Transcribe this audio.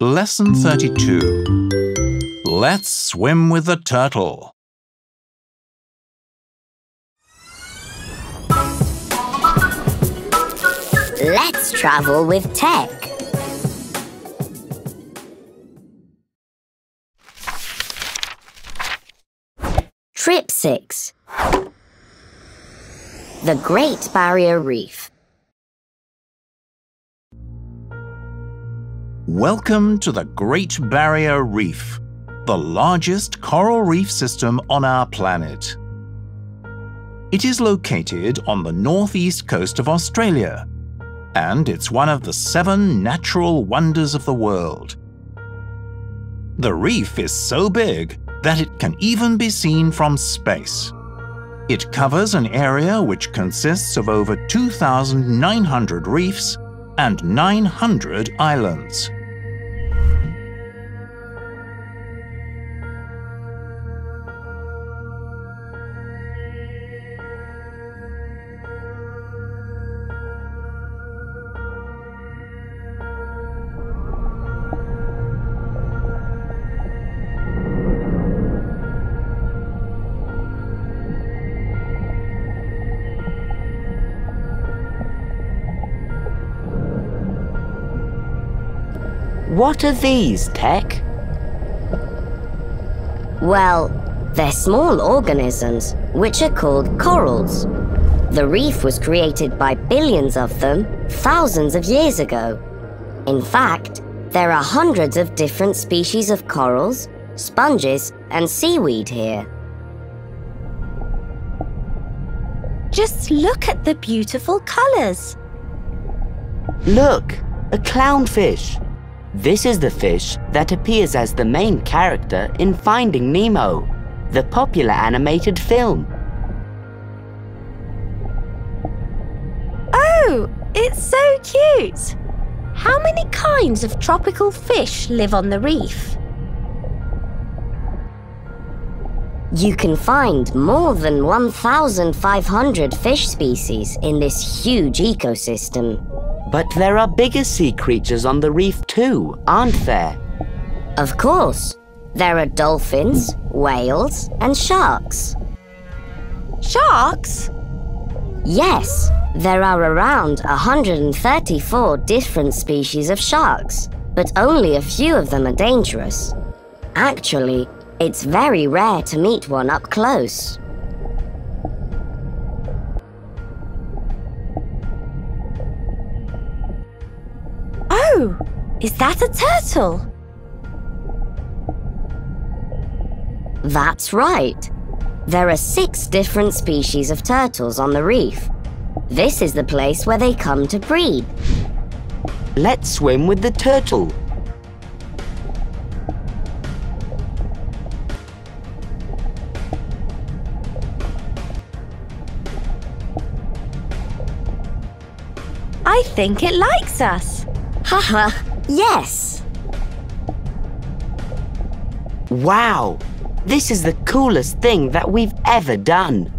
Lesson 32 Let's swim with the turtle. Let's travel with tech. Trip 6 The Great Barrier Reef Welcome to the Great Barrier Reef, the largest coral reef system on our planet. It is located on the northeast coast of Australia, and it's one of the seven natural wonders of the world. The reef is so big that it can even be seen from space. It covers an area which consists of over 2,900 reefs and 900 islands. What are these, Tech? Well, they're small organisms, which are called corals. The reef was created by billions of them thousands of years ago. In fact, there are hundreds of different species of corals, sponges, and seaweed here. Just look at the beautiful colours. Look, a clownfish. This is the fish that appears as the main character in Finding Nemo, the popular animated film. Oh, it's so cute! How many kinds of tropical fish live on the reef? You can find more than 1,500 fish species in this huge ecosystem. But there are bigger sea creatures on the reef too, aren't there? Of course. There are dolphins, whales, and sharks. Sharks? Yes, there are around 134 different species of sharks, but only a few of them are dangerous. Actually, it's very rare to meet one up close. Is that a turtle? That's right. There are six different species of turtles on the reef. This is the place where they come to breed. Let's swim with the turtle. I think it likes us. Haha, yes. Wow, this is the coolest thing that we've ever done.